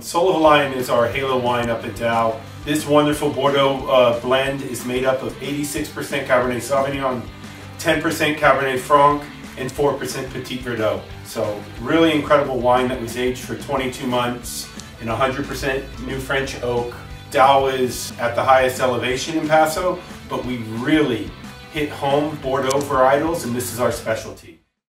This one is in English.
Soul of a Lion is our halo wine up at Daou. This wonderful Bordeaux uh, blend is made up of 86% Cabernet Sauvignon, 10% Cabernet Franc, and 4% Petit Verdot. So really incredible wine that was aged for 22 months in 100% new French oak. Daou is at the highest elevation in Paso, but we really hit home Bordeaux varietals and this is our specialty.